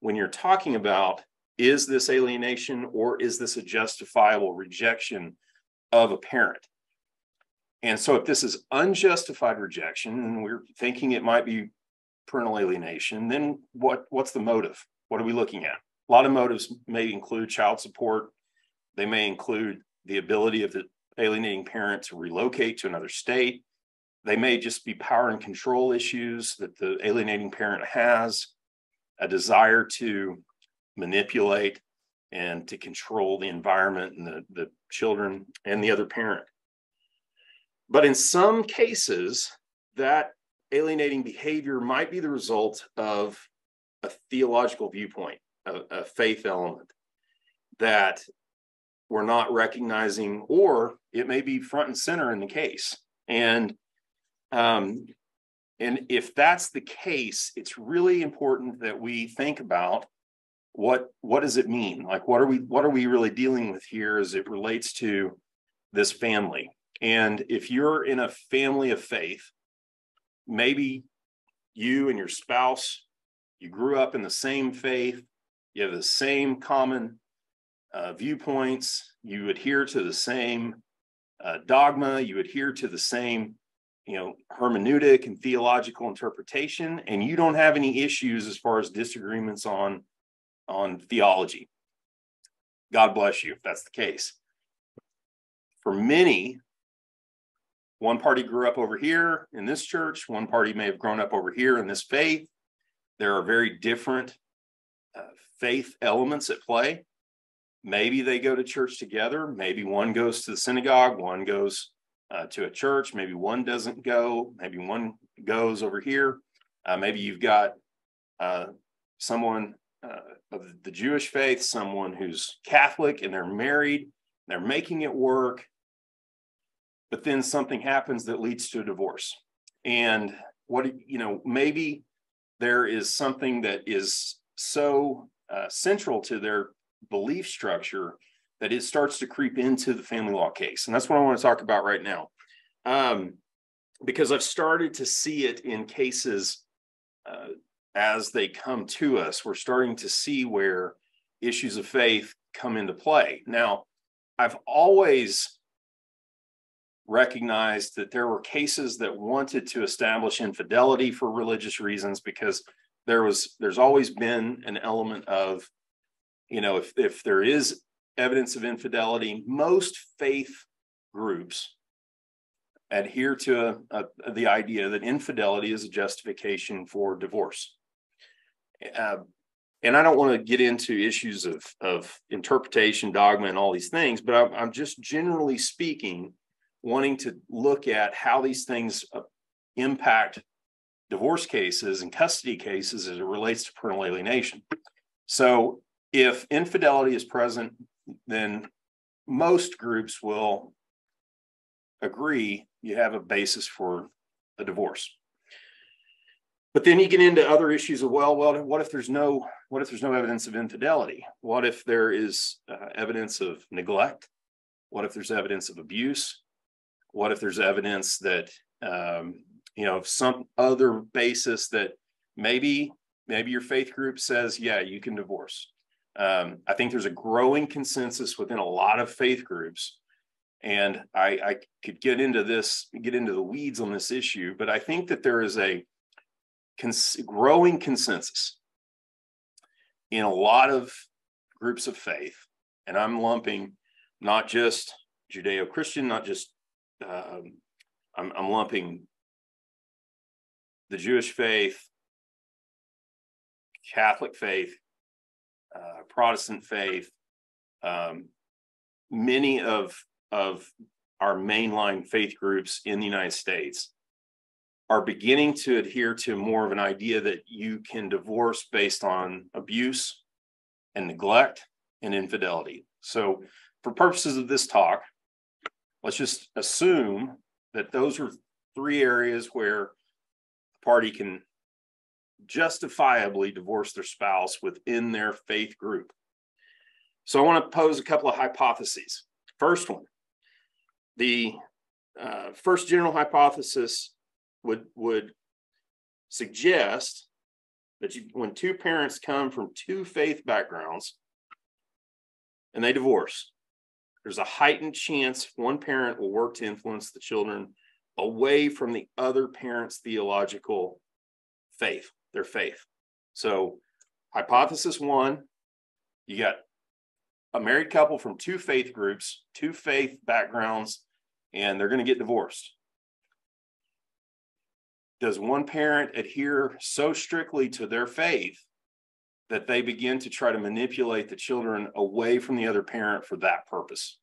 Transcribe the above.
when you're talking about is this alienation or is this a justifiable rejection of a parent? And so if this is unjustified rejection and we're thinking it might be parental alienation, then what, what's the motive? What are we looking at? A lot of motives may include child support. They may include the ability of the alienating parent to relocate to another state. They may just be power and control issues that the alienating parent has, a desire to manipulate and to control the environment and the, the children and the other parent. But in some cases, that alienating behavior might be the result of a theological viewpoint, a, a faith element that we're not recognizing, or it may be front and center in the case. And um, and if that's the case, it's really important that we think about what what does it mean? Like what are we what are we really dealing with here as it relates to this family? And if you're in a family of faith, maybe you and your spouse, you grew up in the same faith, you have the same common uh, viewpoints, you adhere to the same uh, dogma, you adhere to the same you know hermeneutic and theological interpretation and you don't have any issues as far as disagreements on on theology. God bless you if that's the case. For many one party grew up over here in this church one party may have grown up over here in this faith. There are very different uh, faith elements at play. Maybe they go to church together maybe one goes to the synagogue one goes uh, to a church. Maybe one doesn't go. Maybe one goes over here. Uh, maybe you've got uh, someone uh, of the Jewish faith, someone who's Catholic, and they're married. They're making it work, but then something happens that leads to a divorce. And what you know, maybe there is something that is so uh, central to their belief structure that it starts to creep into the family law case. And that's what I want to talk about right now. Um, because I've started to see it in cases uh, as they come to us. We're starting to see where issues of faith come into play. Now, I've always recognized that there were cases that wanted to establish infidelity for religious reasons because there was there's always been an element of you know if if there is evidence of infidelity, most faith groups adhere to a, a, the idea that infidelity is a justification for divorce. Uh, and I don't want to get into issues of, of interpretation, dogma, and all these things, but I'm, I'm just generally speaking, wanting to look at how these things uh, impact divorce cases and custody cases as it relates to parental alienation. So, if infidelity is present then most groups will agree you have a basis for a divorce. But then you get into other issues of well, well, what if there's no what if there's no evidence of infidelity? What if there is uh, evidence of neglect? What if there's evidence of abuse? What if there's evidence that um, you know some other basis that maybe maybe your faith group says yeah you can divorce um, I think there's a growing consensus within a lot of faith groups. And I, I could get into this, get into the weeds on this issue, but I think that there is a cons- growing consensus in a lot of groups of faith. And I'm lumping not just Judeo Christian, not just, um, I'm, I'm lumping the Jewish faith, Catholic faith, uh, Protestant faith, um, many of of our mainline faith groups in the United States are beginning to adhere to more of an idea that you can divorce based on abuse and neglect and infidelity. So, for purposes of this talk, let's just assume that those are three areas where the party can justifiably divorce their spouse within their faith group. So I want to pose a couple of hypotheses. First one, the uh, first general hypothesis would would suggest that you, when two parents come from two faith backgrounds and they divorce, there's a heightened chance one parent will work to influence the children away from the other parent's theological faith, their faith. So, hypothesis one, you got a married couple from two faith groups, two faith backgrounds, and they're going to get divorced. Does one parent adhere so strictly to their faith that they begin to try to manipulate the children away from the other parent for that purpose?